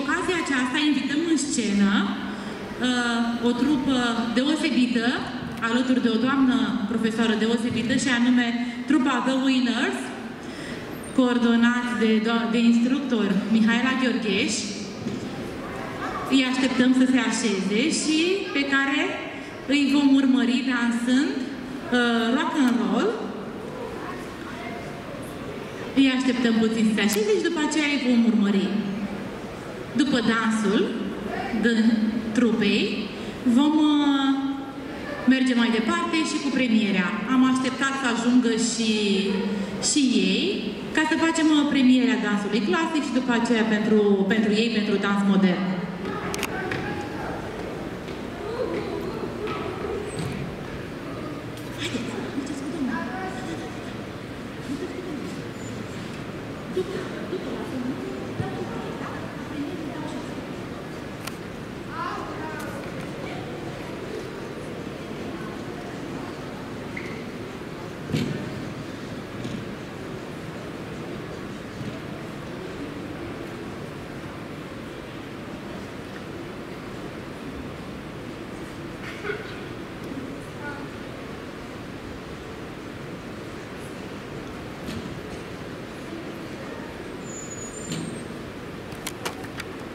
ocazia aceasta invităm în scenă uh, o trupă deosebită, alături de o doamnă profesoară deosebită, și anume trupa The Winners, coordonat de, de instructor Mihaela Gheorgheș. Îi așteptăm să se așeze și pe care îi vom urmări dansând uh, rock and roll. Îi așteptăm puțin să se așeze și după aceea îi vom urmări. După dansul de trupei, vom merge mai departe și cu premierea. Am așteptat să ajungă și, și ei, ca să facem premierea dansului clasic și după aceea pentru, pentru ei, pentru dans modern. Haideți,